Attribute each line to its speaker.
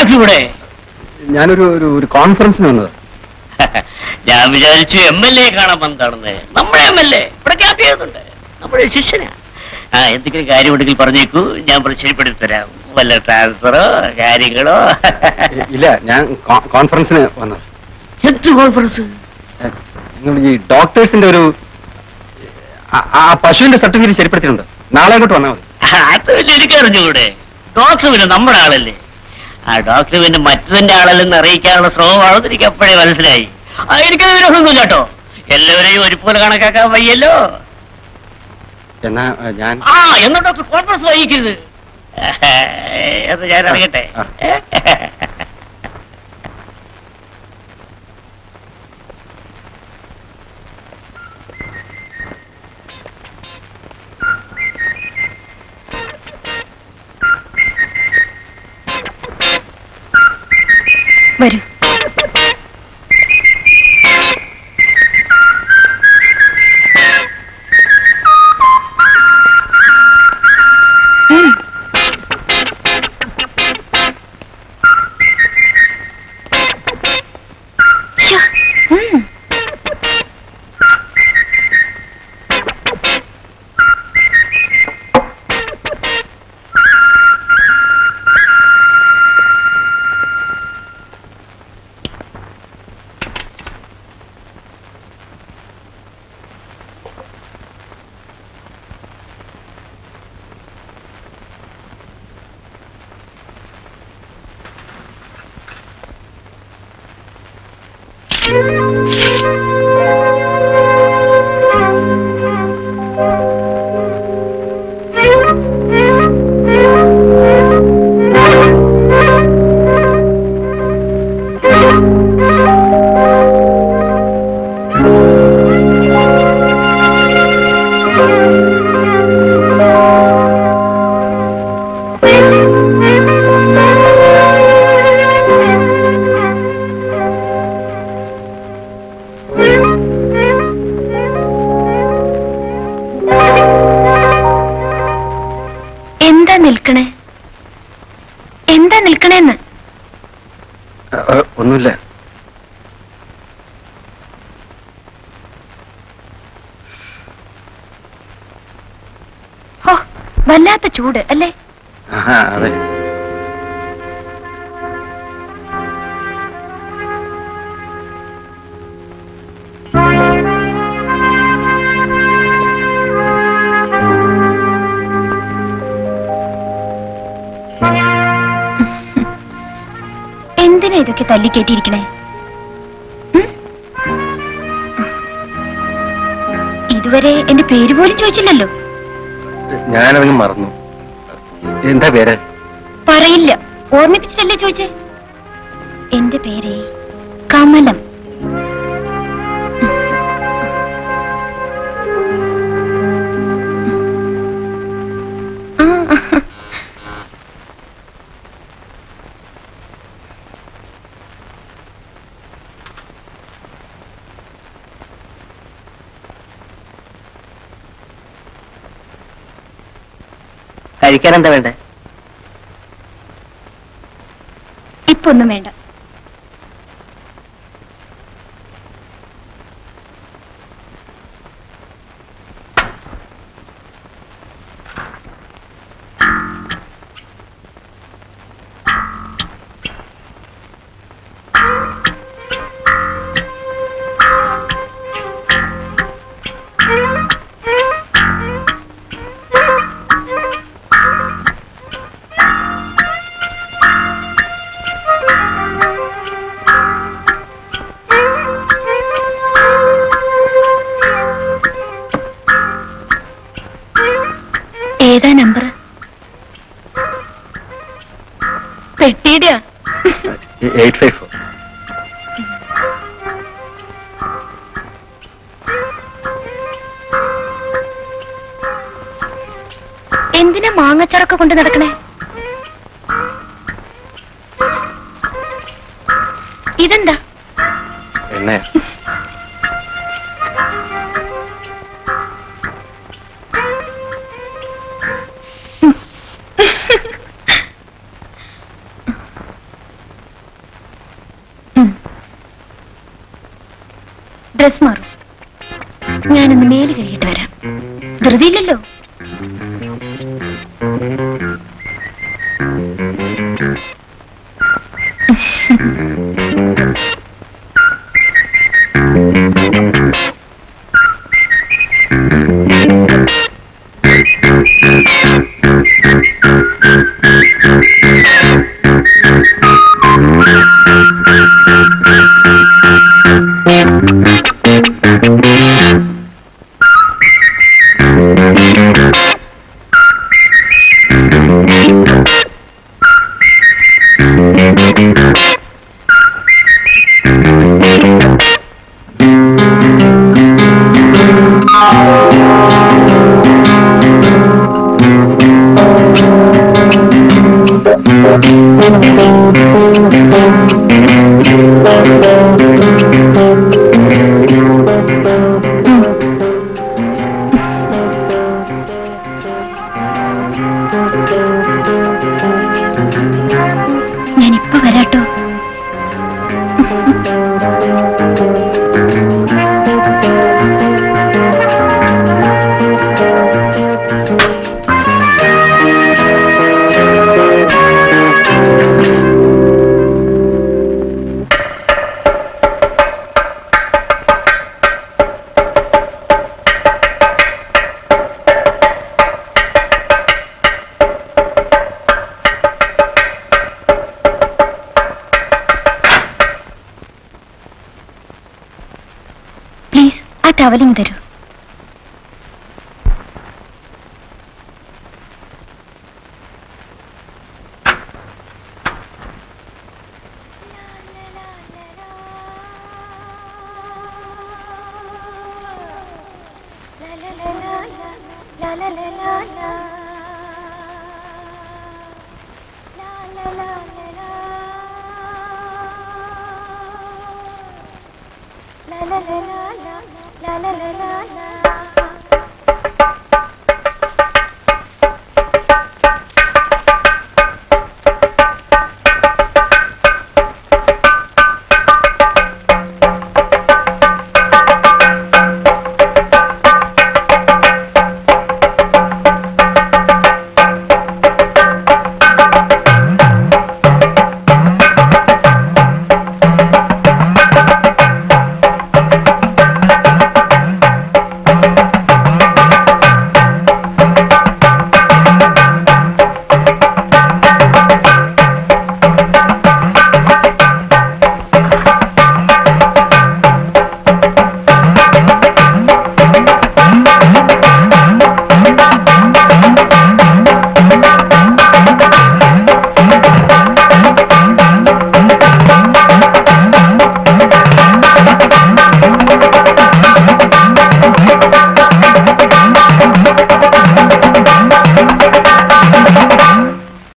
Speaker 1: എന്താക്കി ഇവിടെ?
Speaker 2: ഞാനൊരു ഒരു ഒരു കോൺഫറൻസിന് വന്നത്.
Speaker 1: ഞാൻ വിചാരിച്ചു എം എൽ എ കാണാൻ വന്നതാണെന്ന് നമ്മുടെ എം എൽ എ ഇവിടെ ക്യാമ്പ് ചെയ്യുന്നുണ്ട്. നമ്മുടെ ശിഷ്യനാ. ആ എന്തെങ്കിലും കാര്യമുണ്ടെങ്കിൽ പറഞ്ഞേക്കൂ. ഞാൻ ശരിപ്പെടുത്തി തരാം. വല്ല ട്രാൻസ്ഫറോ കാര്യങ്ങളോ?
Speaker 2: ഇല്ല ഞാൻ കോൺഫറൻസിന് വന്നത്.
Speaker 1: എന്ത് കോൺഫറൻസ്
Speaker 2: നിങ്ങൾ ഈ ഡോക്ടേഴ്സിന്റെ ഒരു ആ- ആ പശുവിന്റെ സർട്ടിഫിക്കറ്റ് ശരിപ്പെടുത്തിയിട്ടുണ്ട്. നാളെ അങ്ങോട്ട് വന്നാൽ മതി.
Speaker 1: അത് വലിയ എനിക്ക് അറിഞ്ഞുകൂടെ ഡോക്ടർ പിന്നെ നമ്മുടെ ആളല്ലേ? ആ ഡോക്ടർ പിന്നെ മറ്റതിന്റെ ആളല്ലെന്ന് അറിയിക്കാനുള്ള ശ്രമമാണെന്ന് എനിക്ക് അപ്പോഴേ മനസ്സിലായി. എനിക്കത് വിരോധമൊന്നുമില്ല കേട്ടോ എല്ലാവരെയും ഒരുപോലെ കണക്കാക്കാൻ വയ്യല്ലോ.
Speaker 2: എന്നാ ഞാൻ
Speaker 1: ആ എന്നാ ഡോക്ടർ കോൺഫറൻസ് വഹിക്കരുത്. അത് ഞാൻ അറിയട്ടെ.
Speaker 3: എന്താ നിൽക്കണേ? എന്താ നിൽക്കണേന്ന്?
Speaker 2: ഒന്നുമില്ല.
Speaker 3: വല്ലാത്ത ചൂട് അല്ലേ?
Speaker 2: അതെ.
Speaker 3: എന്തിനാ ഇതൊക്കെ തല്ലിക്കേറ്റിയിരിക്കണേ ഇതുവരെ എന്റെ പേര് പോലും ചോദിച്ചില്ലല്ലോ.
Speaker 2: ഞാനതങ്ങ് മറന്നു. എന്താ പേര്?
Speaker 3: പറയില്ല. ഓർമ്മിപ്പിച്ചിട്ടല്ലേ ചോദിച്ചേ? എന്റെ പേര് കമലം.
Speaker 1: കഴിക്കാൻ എന്താ വേണ്ടേ?
Speaker 3: ഇപ്പൊന്നും വേണ്ട. ഏതാ നമ്പർ പെട്ടിയുടെയാ?
Speaker 2: Eight five four.
Speaker 3: എന്തിനാ മാങ്ങച്ചറക്ക കൊണ്ട് നടക്കണേ? ഡ്രസ് മാറും. ഞാനൊന്ന് മേൽ കഴിയിട്ട് വരാം. ധൃതിയില്ലല്ലോ? you. ആ ടവലിങ് തരൂ
Speaker 4: la la la la